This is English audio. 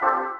Bye.